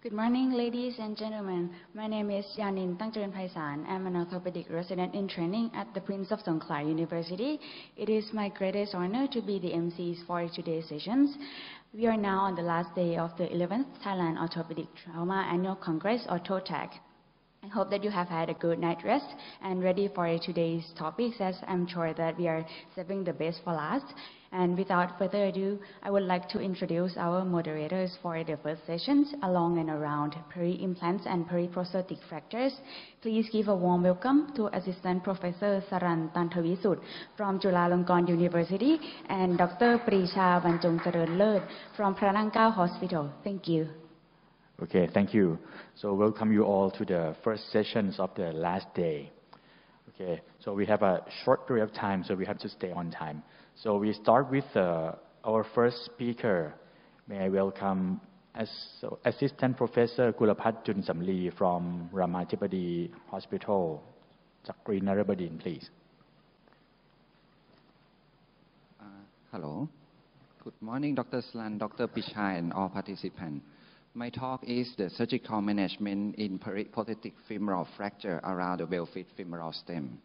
Good morning, ladies and gentlemen. My name is Yanin Tangcharan Paisan. I'm an orthopedic resident in training at the Prince of Songkhla University. It is my greatest honor to be the MCs for today's sessions. We are now on the last day of the 11th Thailand Orthopedic Trauma Annual Congress, or TOTAC. I hope that you have had a good night rest and ready for today's topics, as I'm sure that we are saving the best for last. And without further ado, I would like to introduce our moderators for the first sessions along and around peri-implants and peri-prosthetic fractures. Please give a warm welcome to Assistant Professor Saran Tantavisud from Chulalongkorn University and Dr. Pricha Vanchong Saran from Phra Hospital. Thank you. Okay, thank you. So welcome you all to the first sessions of the last day. Okay, so we have a short period of time, so we have to stay on time. So we start with uh, our first speaker. May I welcome as, so Assistant Professor Kulapat Chulsomlee from Ramathibodi Hospital, Chakri Naruebodindra, please. Uh, hello. Good morning, Dr. Slan, Dr. Pichai, and all participants. My talk is the surgical management in periprosthetic femoral fracture around the well-fit femoral stem.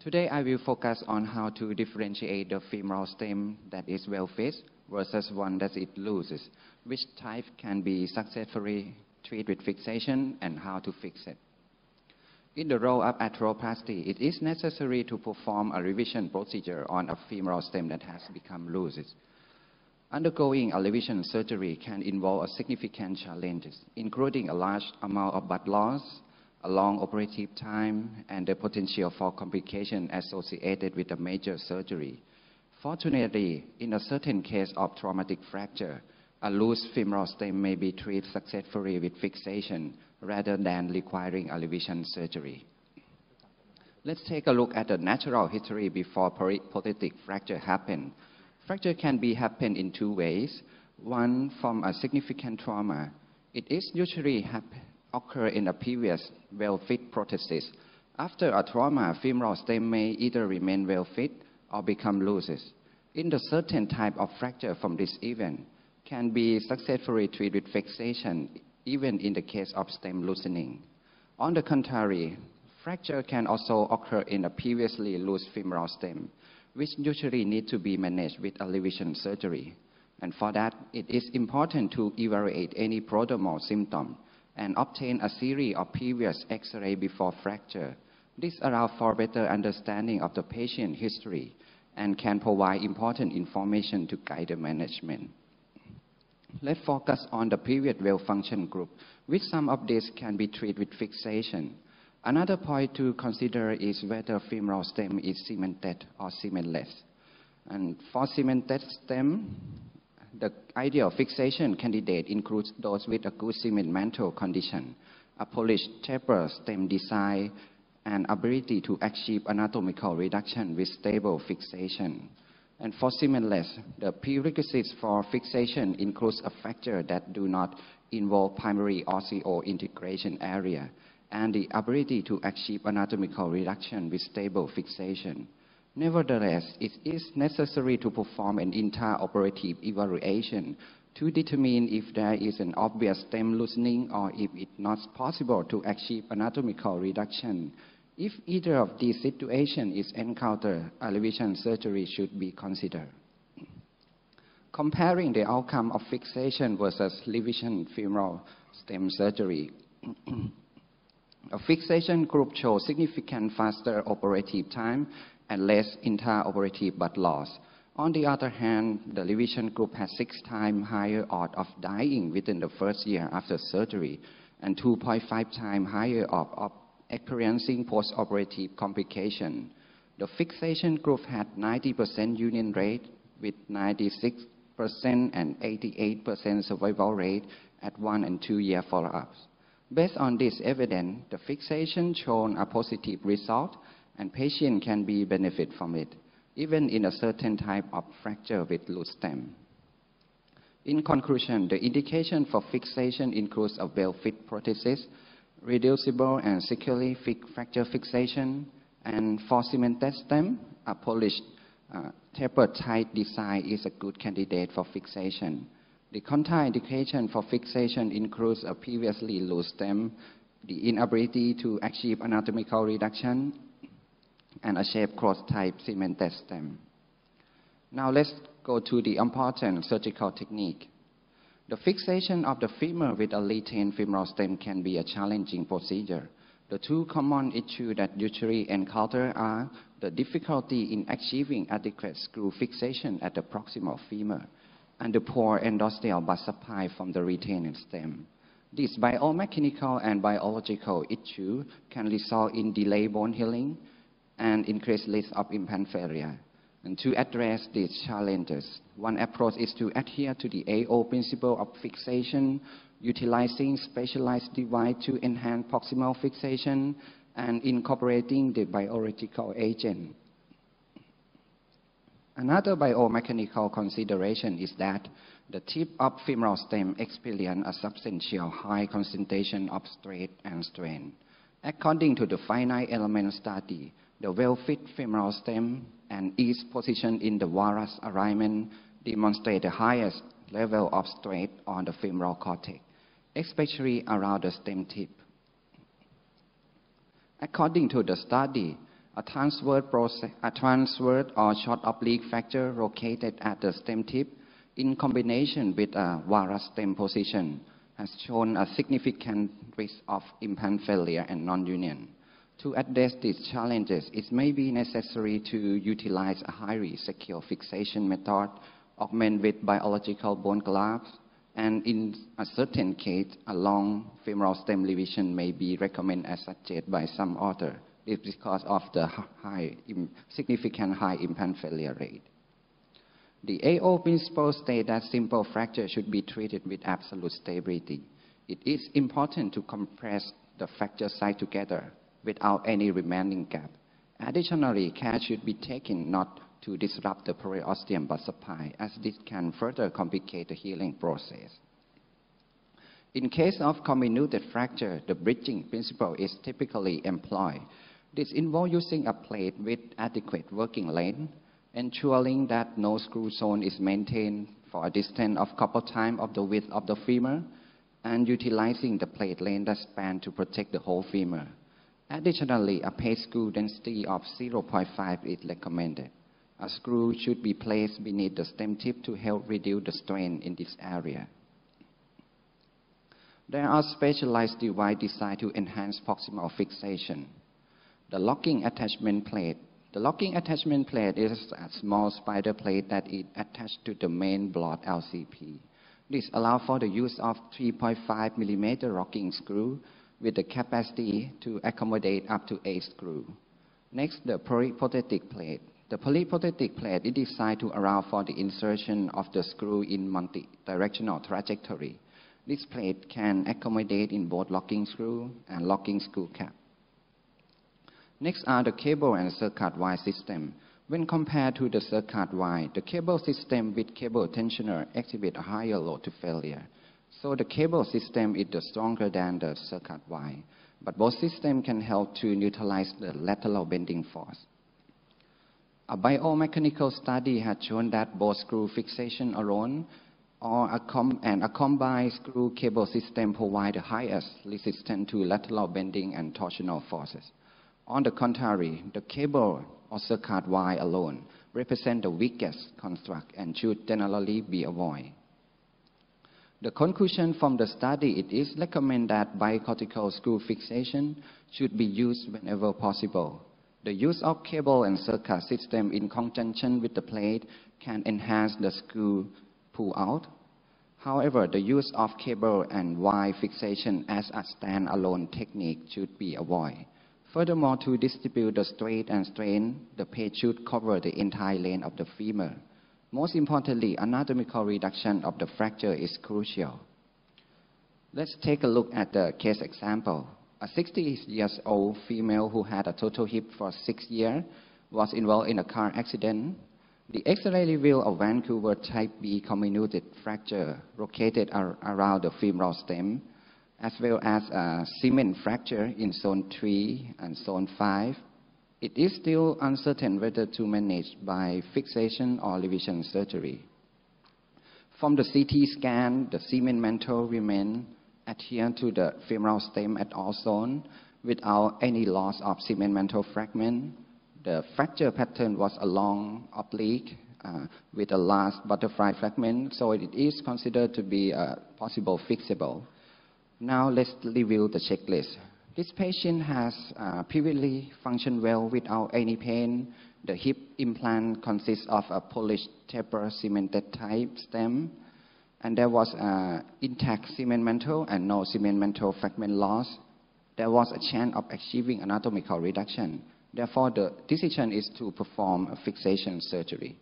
Today, I will focus on how to differentiate the femoral stem that is well fixed versus one that it loses, which type can be successfully treated with fixation, and how to fix it. In the role of arthroplasty, it is necessary to perform a revision procedure on a femoral stem that has become loose. Undergoing a revision surgery can involve a significant challenges, including a large amount of blood loss, a long operative time, and the potential for complication associated with a major surgery. Fortunately, in a certain case of traumatic fracture, a loose femoral stem may be treated successfully with fixation rather than requiring a revision surgery. Let's take a look at the natural history before periprosthetic fracture happened. Fracture can be happen in two ways. One, from a significant trauma. It is usually occur in a previous well-fit prosthesis. After a trauma, femoral stem may either remain well-fit or become loose. In the certain type of fracture from this event can be successfully treated with fixation, even in the case of stem loosening. On the contrary, fracture can also occur in a previously loose femoral stem, which usually need to be managed with a revision surgery. And for that, it is important to evaluate any prodromal symptom and obtain a series of previous X-ray before fracture. This allows for better understanding of the patient history and can provide important information to guide the management. Let's focus on the period well-function group, which some of these can be treated with fixation. Another point to consider is whether femoral stem is cemented or cementless. And for cemented stem, the ideal fixation candidate includes those with a good cement mantle condition, a polished taper stem design, and ability to achieve anatomical reduction with stable fixation. And for cementless, the prerequisites for fixation includes a fracture that do not involve primary osseointegration area, and the ability to achieve anatomical reduction with stable fixation. Nevertheless, it is necessary to perform an intraoperative evaluation to determine if there is an obvious stem loosening or if it's not possible to achieve anatomical reduction. If either of these situations is encountered, a revision surgery should be considered. Comparing the outcome of fixation versus revision femoral stem surgery, a fixation group shows significant faster operative time and less intraoperative blood loss. On the other hand, the revision group has six times higher odds of dying within the first year after surgery and 2.5 times higher odds of experiencing post-operative complication. The fixation group had 90% union rate with 96% and 88% survival rate at one and two year follow-ups. Based on this evidence, the fixation shown a positive result and patient can be benefit from it, even in a certain type of fracture with loose stem. In conclusion, the indication for fixation includes a well-fit prosthesis, reducible and securely fracture fixation, and for cemented stem, a polished uh, tapered tight design is a good candidate for fixation. The contraindication for fixation includes a previously loose stem, the inability to achieve anatomical reduction, and a shape cross type cemented stem. Now let's go to the important surgical technique. The fixation of the femur with a retained femoral stem can be a challenging procedure. The two common issues that usually encounter are the difficulty in achieving adequate screw fixation at the proximal femur and the poor endosteal blood supply from the retained stem. This biomechanical and biological issue can result in delayed bone healing and increased risk of implant failure. And to address these challenges, one approach is to adhere to the AO principle of fixation, utilizing specialized device to enhance proximal fixation and incorporating the biological agent. Another biomechanical consideration is that the tip of femoral stem experience a substantial high concentration of stress and strain. According to the finite element study, the well-fit femoral stem and its position in the varus alignment demonstrate the highest level of stress on the femoral cortex, especially around the stem tip. According to the study, a transverse, process, a transverse or short oblique fracture located at the stem tip in combination with a varus stem position has shown a significant risk of implant failure and non-union. To address these challenges, it may be necessary to utilize a highly secure fixation method augmented with biological bone grafts, and in a certain case, a long femoral stem revision may be recommended as suggested by some author. This because of the high, significant high implant failure rate. The AO principle states that simple fracture should be treated with absolute stability. It is important to compress the fracture site together without any remaining gap. Additionally, care should be taken not to disrupt the periosteum blood supply, as this can further complicate the healing process. In case of comminuted fracture, the bridging principle is typically employed. This involves using a plate with adequate working length, ensuring that no screw zone is maintained for a distance of couple times of the width of the femur, and utilizing the plate length that span to protect the whole femur. Additionally, a paste screw density of 0.5 is recommended. A screw should be placed beneath the stem tip to help reduce the strain in this area. There are specialized devices designed to enhance proximal fixation. The locking attachment plate. The locking attachment plate is a small spider plate that is attached to the main block LCP. This allows for the use of 3.5 millimeter locking screw with the capacity to accommodate up to 8 screws. Next, the periprosthetic plate. The periprosthetic plate is designed to allow for the insertion of the screw in multi-directional trajectory. This plate can accommodate in both locking screw and locking screw cap. Next are the cable and cerclage wire system. When compared to the cerclage wire, the cable system with cable tensioner exhibit a higher load to failure. So the cable system is the stronger than the cerclage wire, but both systems can help to neutralize the lateral bending force. A biomechanical study had shown that both screw fixation alone or a and a combined screw cable system provide the highest resistance to lateral bending and torsional forces. On the contrary, the cable or cerclage wire alone represent the weakest construct and should generally be avoided. The conclusion from the study, it is recommended that bicortical screw fixation should be used whenever possible. The use of cable and cerclage system in conjunction with the plate can enhance the screw pull out. However, the use of cable and wire fixation as a standalone technique should be avoided. Furthermore, to distribute the stress and strain, the plate should cover the entire length of the femur. Most importantly, anatomical reduction of the fracture is crucial. Let's take a look at the case example. A 60 years old female who had a total hip for six years was involved in a car accident. The X-ray revealed a Vancouver type B comminuted fracture located ar around the femoral stem, as well as a cement fracture in zone 3 and zone 5 it is still uncertain whether to manage by fixation or revision surgery. From the CT scan, the cement mantle remained adherent to the femoral stem at all zones without any loss of cement mantle fragment. The fracture pattern was a long oblique uh, with a large butterfly fragment, so it is considered to be uh, possible fixable. Now let's review the checklist. This patient has uh, previously functioned well without any pain. The hip implant consists of a polished taper cemented type stem, and there was an intact cement mantle and no cement mantle fragment loss. There was a chance of achieving anatomical reduction. Therefore, the decision is to perform a fixation surgery.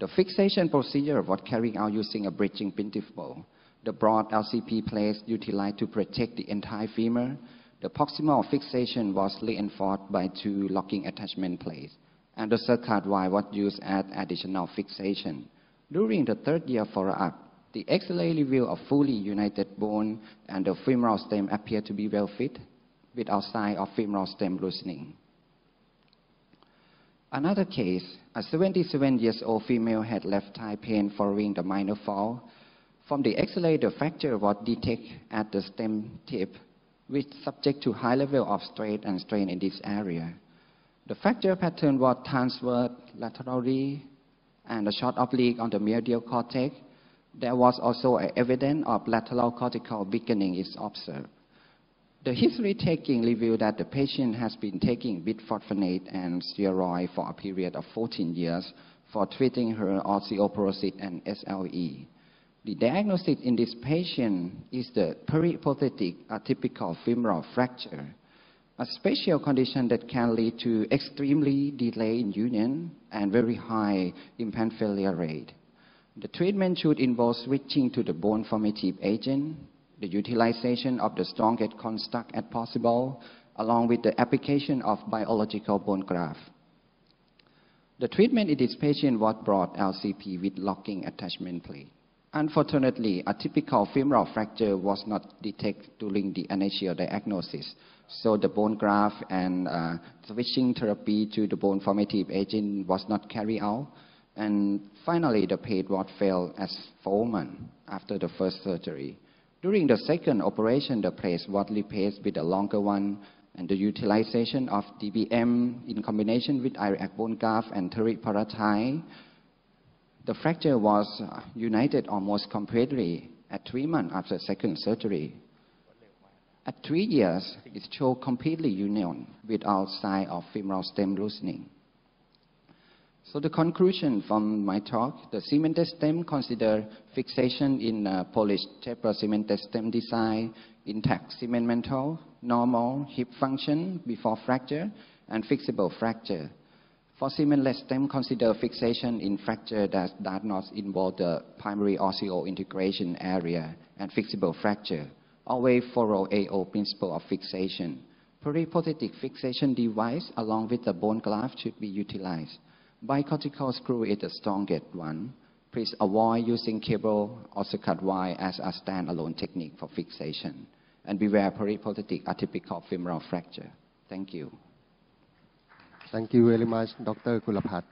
The fixation procedure was carried out using a bridging principle. The broad LCP plates utilized to protect the entire femur. The proximal fixation was reinforced by two locking attachment plates, and the cerclage wire was used as additional fixation. During the third year follow-up, the X-ray revealed a fully united bone, and the femoral stem appeared to be well fit, without sign of femoral stem loosening. Another case, a 77 years old female had left thigh pain following the minor fall. From the the fracture was detected at the stem tip, which subject to high level of strain and strain in this area. The fracture pattern was transverse laterally and a short oblique on the medial cortex. There was also evidence of lateral cortical weakening is observed. The history taking revealed that the patient has been taking bisphosphonate and steroid for a period of 14 years for treating her osteoporosis and SLE. The diagnosis in this patient is the periprosthetic atypical femoral fracture, a special condition that can lead to extremely delayed union and very high implant failure rate. The treatment should involve switching to the bone formative agent the utilization of the strongest construct as possible, along with the application of biological bone graft. The treatment in this patient was broad LCP with locking attachment plate. Unfortunately, a typical femoral fracture was not detected during the initial diagnosis, so the bone graft and uh, switching therapy to the bone formative agent was not carried out. And finally, the patient was failed as foreman after the first surgery. During the second operation, the plate was replaced with a longer one, and the utilization of DBM in combination with iliac bone graft and teriparatide, the fracture was uh, united almost completely at three months after second surgery. At three years, it showed completely union without sign of femoral stem loosening. So the conclusion from my talk, the cemented stem consider fixation in a polished taper cemented stem design, intact cement mantle, normal hip function before fracture, and fixable fracture. For cementless stem, consider fixation in fracture that does not involve the primary osseointegration area and fixable fracture. Always follow AO principle of fixation. Periprosthetic fixation device along with the bone graft should be utilized. Bicortical screw is the strongest one. Please avoid using cable or cerclage wire as a standalone technique for fixation. And beware periprosthetic atypical femoral fracture. Thank you. Thank you very much, Dr. Kulapat.